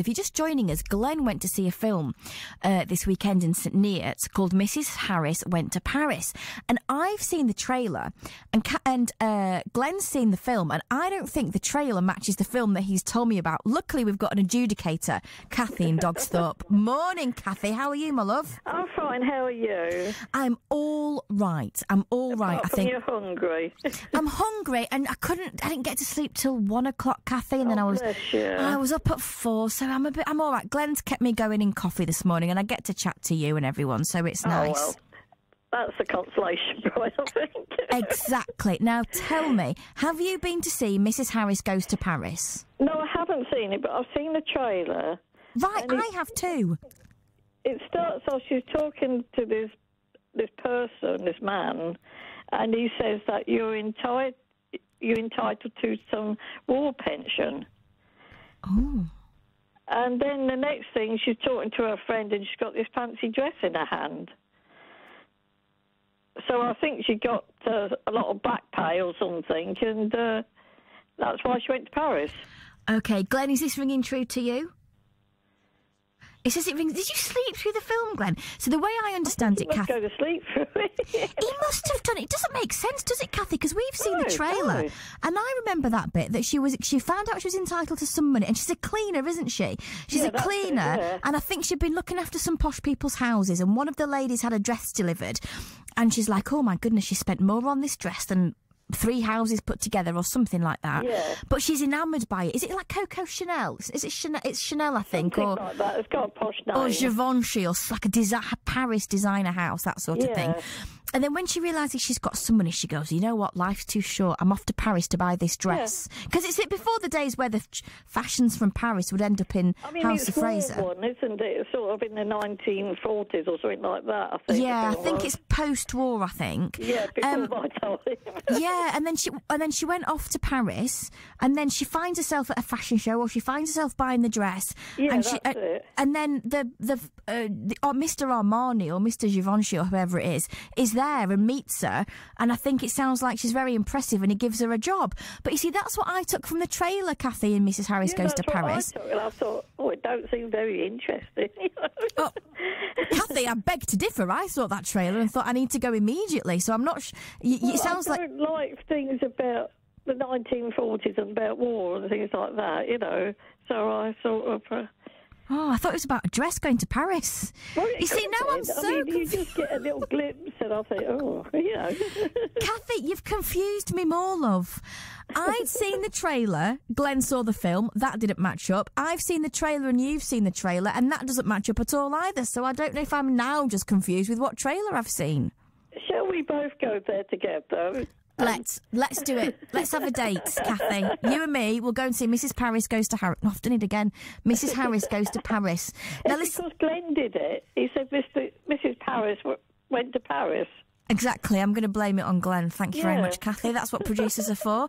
If you're just joining us, Glenn went to see a film uh, this weekend in St Neots called Mrs. Harris Went to Paris, and I've seen the trailer, and Ca- and uh, Glenn's seen the film, and I don't think the trailer matches the film that he's told me about. Luckily, we've got an adjudicator, Cathy in Dogsthorpe. Morning, Cathy. How are you, my love? I'm fine. How are you? I'm all right. I'm all right. Apart I think you're hungry. I'm hungry, and I couldn't. I didn't get to sleep till one o'clock, Cathy, and then Oh, I was. I was up at four, so I'm a bit. I'm all right. Glenn's kept me going in coffee this morning, and I get to chat to you and everyone, so it's oh, nice. Oh well, that's a consolation prize, I think. Exactly. Now tell me, have you been to see Mrs. Harris Goes to Paris? no, I haven't seen it, but I've seen the trailer. Right, And it- I have too. It starts off. She's talking to this this person, this man, and he says that you're entitled you're entitled to some war pension. Oh. And then the next thing, she's talking to her friend, and she's got this fancy dress in her hand. So I think she got uh, a lot of back pay or something, and uh, that's why she went to Paris. Okay, Glenn, is this ringing true to you? It says it rings. Did you sleep through the film, Glenn? So the way I understand You it, Cathy. go to sleep it. He must have done it. It doesn't make sense, does it, Cathy? Because we've seen the trailer, no. and I remember that bit that she was she found out she was entitled to some money, and she's a cleaner, isn't she? She's Yeah, a that's it, cleaner, yeah. and I think she'd been looking after some posh people's houses, and one of the ladies had a dress delivered, and she's like, "Oh my goodness, she spent more on this dress than." Three houses put together, or something like that. Yeah. But she's enamoured by it. Is it like Coco Chanel? Is it Chanel? It's Chanel, I think, Something or like that. It's got a posh name. or Givenchy or like a desi- Paris designer house, that sort of Yeah. thing. And then when she realises she's got some money, she goes, "You know what? Life's too short. I'm off to Paris to buy this dress." Because it's it before the days where the f- fashions from Paris would end up in I mean, House it's of Fraser. one, isn't it? It's sort of in the 1940s or something like that. I think. Yeah, I think was. it's post-war. I think. Yeah, before Um, my time. yeah, and then she and then she went off to Paris, and then she finds herself at a fashion show, or she finds herself buying the dress. Yeah, and she, that's uh, it. And then the the, uh, the or Mr. Armani or Mr. Givenchy or whoever it is is there and meets her, and I think it sounds like she's very impressive, and he gives her a job. But you see, that's what I took from the trailer, Cathy and Mrs. Harris Yeah, goes to Paris. I, I thought, oh, it don't seem very interesting. Oh, Cathy, I beg to differ. I saw that trailer and thought I need to go immediately. So I'm not. Sh- y- Well, it sounds I like don't like things about the 1940s and about war and things like that, you know. So I sort of. Uh, oh, I thought it was about a dress going to Paris. well, you see, now. I'm so I mean, you just get a little glimpse, and I think, oh, you know. Cathy, you've confused me more, love. I'd seen the trailer. Glenn saw the film. That didn't match up. I've seen the trailer and you've seen the trailer, and that doesn't match up at all either. So I don't know if I'm now just confused with what trailer I've seen. Shall we both go there together? Let's let's do it. Let's have a date, Cathy. You and me. We'll go and see Mrs. Paris goes to Harris. I've done it again. Mrs. Harris goes to Paris. Now It's listen. because Glenn did it. He said Mr. Mrs. Paris w- went to Paris. Exactly. I'm going to blame it on Glenn. Thank you very Yeah. much, Cathy. That's what producers are for.